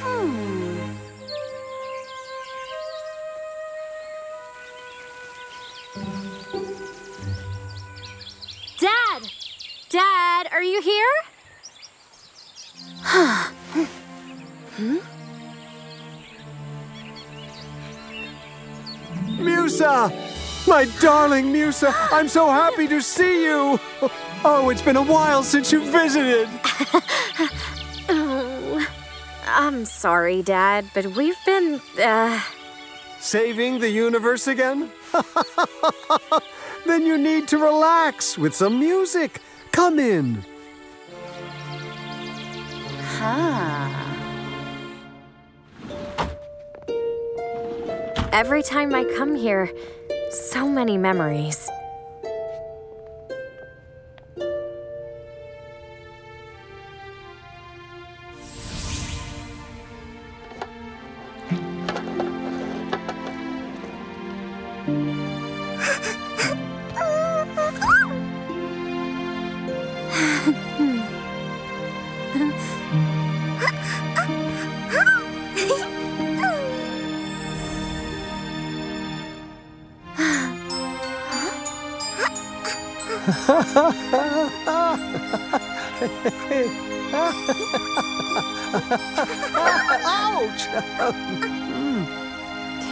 hmm. Dad! Dad, are you here? hmm? Musa! My darling Musa, I'm so happy to see you! Oh, it's been a while since you visited! oh, I'm sorry, Dad, but we've been, uh... Saving the universe again? then you need to relax with some music. Come in. Huh. Every time I come here, so many memories. Ouch!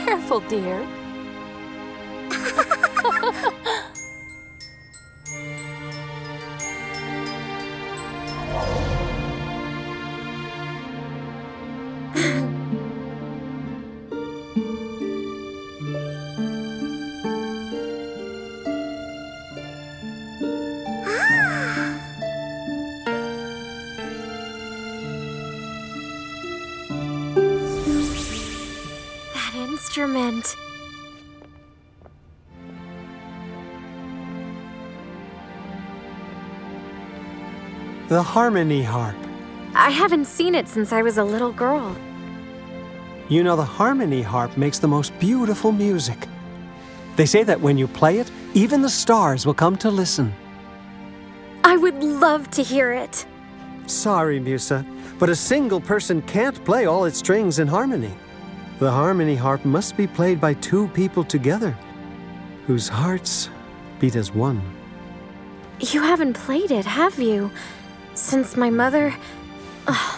Careful, dear. Instrument. The harmony harp. I haven't seen it since I was a little girl. You know, the harmony harp makes the most beautiful music. They say that when you play it, even the stars will come to listen. I would love to hear it. Sorry, Musa, but a single person can't play all its strings in harmony. The harmony harp must be played by two people together, whose hearts beat as one. You haven't played it, have you? Since my mother... Oh,